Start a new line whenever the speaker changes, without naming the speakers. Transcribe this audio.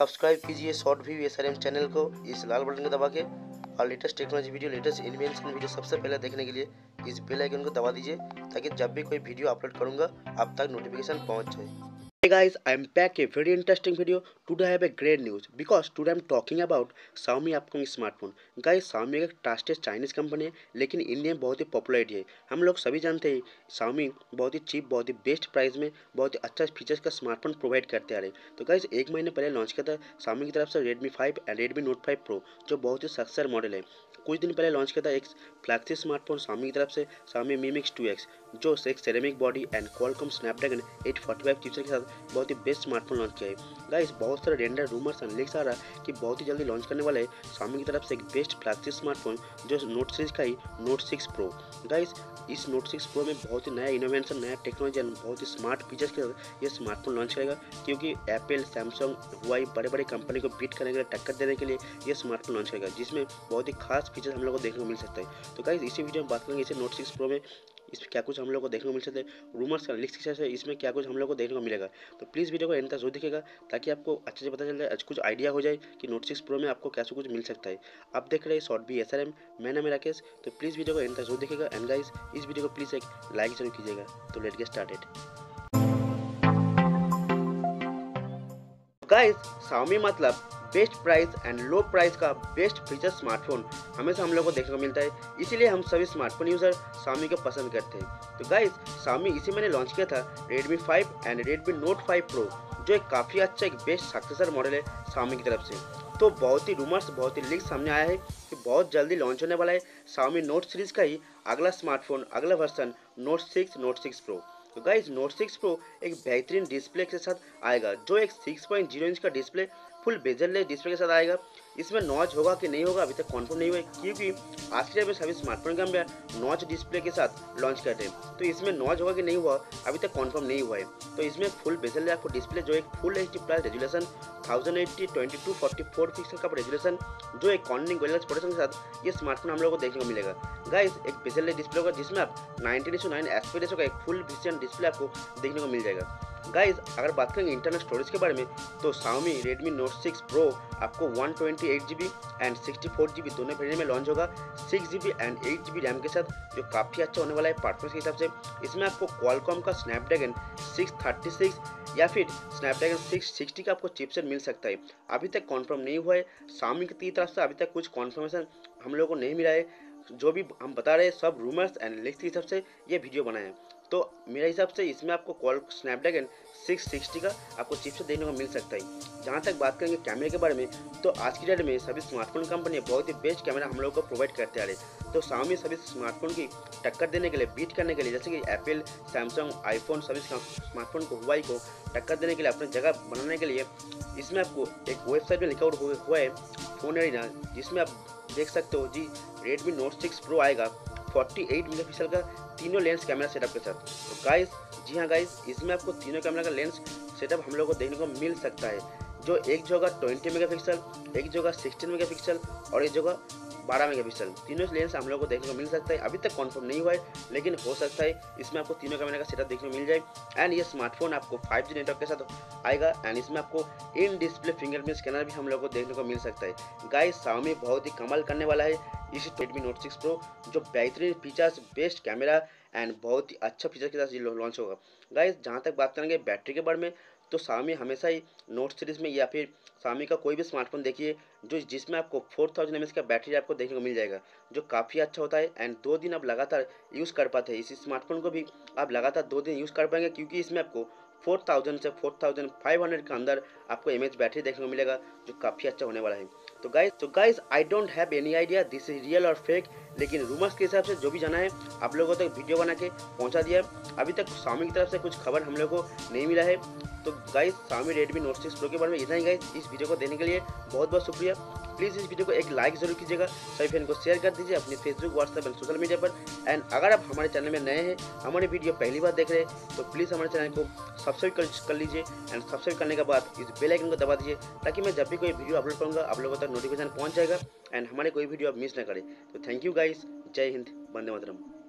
Subscribe कीजिए short view S channel को, इस लाल बटन को दबा के और latest technology video, latest invention video सबसे पहले देखने के लिए इस बेल आइकन को दबा दीजिए, ताकि जब भी कोई वीडियो अपलोड करूँगा, आप तक नोटिफिकेशन पहुँच जाए। Hey guys, I am back a very interesting video. Today I have a great news because today I am talking about Xiaomi upcoming smartphone. Guys, Xiaomi एक ट्रस्टेड चाइनीज़ कंपनी है लेकिन India में बहुत ही popularity है हम लोग सभी जानते हैं Xiaomi बहुत ही चीप बहुत ही बेस्ट प्राइस में बहुत ही अच्छा फीचर्स का स्मार्टफ़ोन प्रोवाइड करते आ रहे हैं तो गाइज़ एक महीने पहले लॉन्च किया था Xiaomi की तरफ़ से Redmi 5 and Redmi Note 5 Pro जो बहुत ही सक्सेसर मॉडल है कुछ दिन पहले लॉन्च किया था एक फ्लैगशिप स्मार्टफ़ोन Xiaomi की तरफ़ से Xiaomi Mi Mix 2X जो एक ceramic body and Qualcomm Snapdragon 845 chipset के साथ बहुत ही बेस्ट स्मार्टफ़ोन लॉन्च किया है। गाइस बहुत सारे रेंडर रूमर्स एंड लीक्स आ रहा है कि बहुत ही जल्दी लॉन्च करने वाले Xiaomi की तरफ़ से एक बेस्ट फ्लैगशिप स्मार्टफ़ोन जो नोट सीरीज़ का ही नोट सिक्स प्रो गाइस इस नोट सिक्स प्रो में बहुत ही नया इनोवेशन नया टेक्नोलॉजी एंड बहुत ही स्मार्ट फीचर्स के साथ ये स्मार्टफ़ोन लॉन्च करेगा क्योंकि एप्पल सैमसंग हुआई बड़े बड़े कंपनी को बीट करने के लिए, टक्कर देने के लिए ये स्मार्टफ़ोन लॉन्च करेगा, जिसमें बहुत ही खास फीचर्स हम लोग को देखने को मिल सकता है। तो गाइस इसी वीडियो में बात करेंगे इसे नोट सिक्स प्रो में इसमें क्या कुछ हम लोग को देखने को मिल सकता है? रूमर्स का लिक्स के इसमें क्या कुछ हम लोग को देखने को मिलेगा? तो प्लीज़ वीडियो को एंड तक ज़रूर दिखेगा ताकि आपको अच्छे से पता चल जाए कुछ आइडिया हो जाए कि नोट सिक्स प्रो में आपको कैसे कुछ मिल सकता है। आप देख रहे हैं short B S R M मैं नाम राकेश तो प्लीज़ वीडियो को एंड तक ज़रूर दिखेगा एंड गाइस इस वीडियो को प्लीज़ एक लाइक ज़रूर कीजिएगा। तो let get started guys Xiaomi मतलब best price and low price का बेस्ट फीचर स्मार्टफ़ोन हमेशा हम लोग को देखने को मिलता है। इसीलिए हम सभी स्मार्टफ़ोन यूज़र Xiaomi को पसंद करते हैं। तो गाइस Xiaomi इसी मैंने लॉन्च किया था Redmi 5 and Redmi Note 5 Pro, जो एक काफ़ी अच्छा एक बेस्ट सक्सेसर मॉडल है Xiaomi की तरफ़ से। तो बहुत ही रूमर्स बहुत ही लीक सामने आया है कि बहुत जल्दी लॉन्च होने वाला है Xiaomi नोट सीरीज़ का ही अगला स्मार्टफ़ोन अगला version note six note six pro तो गाइज़ नोट सिक्स प्रो एक बेहतरीन डिस्प्ले के साथ आएगा, जो एक 6.0 इंच का डिस्प्ले फुल बेजल डिस्प्ले के साथ आएगा। इसमें नॉच होगा कि नहीं होगा, अभी तक कॉन्फर्म नहीं हुआ क्योंकि आज के टाइम सभी स्मार्टफ़ोन के हम नॉच डिस्प्ले के साथ लॉन्च करते हैं। तो इसमें नॉच होगा कि नहीं हुआ, अभी तक कॉन्फर्म नहीं हुआ है। तो इसमें फुल बेजल आपको डिस्प्ले जो एक full H D plus resolution thousand eighty twenty two forty four pixel का रेजुलेशन जो एक कॉर्निंग वेलनेस प्रोटेक्शन के साथ ये स्मार्टफ़ोन हम लोग को देखने को मिलेगा। गाइस एक बेजल डिस्प्ले होगा, जिसमें आप नाइनटी नाइनटीन नाइन एसपी का एक फुल डिस्प्ले आपको देखने को मिल जाएगा। गाइस अगर बात करेंगे इंटरनल स्टोरेज के बारे में तो Xiaomi Redmi Note 6 Pro आपको 128GB एंड 64GB दोनों वेरिएंट में लॉन्च होगा। 6GB and eight 8GB RAM के साथ, जो काफ़ी अच्छा होने वाला है परफॉर्मेंस के हिसाब से। इसमें आपको Qualcomm का Snapdragon 636 या फिर Snapdragon 660 का आपको चिपसेट मिल सकता है। अभी तक कॉन्फर्म नहीं हुआ है। Xiaomi की तरफ़ से अभी तक कुछ कॉन्फर्मेशन हम लोगों को नहीं मिला है। जो भी हम बता रहे हैं, सब रूमर्स एंड लिक्स के हिसाब से ये वीडियो बनाए हैं। तो मेरे हिसाब से इसमें आपको कॉल स्नैपड्रैगन 660 का आपको चिपसेट देखने को मिल सकता है। जहाँ तक बात करेंगे कैमरे के बारे में तो आज की डेट में सभी स्मार्टफ़ोन कंपनियाँ बहुत ही बेस्ट कैमरा हम लोग को प्रोवाइड करते आ रहे तो Xiaomi सभी स्मार्टफ़ोन की टक्कर देने के लिए बीट करने के लिए, जैसे कि एप्पल सैमसंग आईफोन सभी स्मार्टफ़ोन को हुआई को टक्कर देने के लिए, अपनी जगह बनाने के लिए इसमें आपको एक वेबसाइट में लिखा हुआ है फ़ोन एरिना जिसमें आप देख सकते हो जी, Redmi Note 6 Pro आएगा। 48 मेगापिक्सल का तीनों लेंस कैमरा सेटअप के साथ। तो गाइस जी हाँ गाइस इसमें आपको तीनों कैमरा का लेंस सेटअप हम लोग को देखने को मिल सकता है, जो एक जो जगह 20 मेगापिक्सल एक जो जगह 16 मेगापिक्सल और एक जो जगह 12 मेगापिक्सल तीनों लेंस हम लोग को देखने को मिल सकता है। अभी तक कंफर्म नहीं हुआ है, लेकिन हो सकता है इसमें आपको तीनों कैमरा का सेटअप देखने को मिल जाए। एंड ये स्मार्टफ़ोन आपको 5G नेटवर्क के साथ आएगा एंड इसमें आपको इन डिस्प्ले फिंगरप्रिंट स्कैनर भी हम लोग को देखने को मिल सकता है। गाइस Xiaomi बहुत ही कमाल करने वाला है। इस रेडमी नोट सिक्स प्रो जो बेहतरीन फीचर्स बेस्ट कैमरा एंड बहुत ही अच्छा फीचर के साथ लॉन्च होगा। गाइस जहाँ तक बात करेंगे बैटरी के बारे में तो Xiaomi हमेशा ही नोट सीरीज़ में या फिर Xiaomi का कोई भी स्मार्टफ़ोन देखिए, जो जिसमें आपको फोर थाउज़ेंड एम का बैटरी आपको देखने को मिल जाएगा, जो काफ़ी अच्छा होता है एंड दो दिन आप लगातार यूज़ कर पाते हैं। इस स्मार्टफ़ोन को भी आप लगातार दो दिन यूज़ कर पाएँगे, क्योंकि इसमें आपको फोर थाउज़ेंड से फोर थाउज़ेंड फाइव हंड्रेड के अंदर आपको एम बैटरी देखने को मिलेगा जो काफ़ी अच्छा होने वाला है। तो गाइज़ तो guys I don't have any idea this is real और फेक लेकिन रूमर्स के हिसाब से जो भी जाना है आप लोगों तक वीडियो बना के पहुँचा दिया अभी तक स्वामी की तरफ़ से कुछ खबर हम लोग को नहीं मिला है। तो guys Xiaomi Redmi note six pro के बारे में इतना ही गाइज़ इस वीडियो को देने के लिए बहुत बहुत शुक्रिया। प्लीज़ इस वीडियो को एक लाइक ज़रूर कीजिएगा सभी फ्रेंड को शेयर कर दीजिए अपने Facebook WhatsApp and social media पर। एंड अगर आप हमारे चैनल में नए हैं हमारे वीडियो पहली बार देख रहे हैं तो प्लीज़ हमारे चैनल को सब्सक्राइब कर, कर लीजिए। एंड सब्सक्राइब करने के बाद इस बेल आइकन को दबा दीजिए, ताकि मैं जब भी कोई वीडियो अपलोड करूँगा, आप लोगों तक नोटिफिकेशन पहुँच जाएगा एंड हमारे कोई वीडियो आप मिस ना करें। तो थैंक यू गाइस जय हिंद, वंदे मातरम।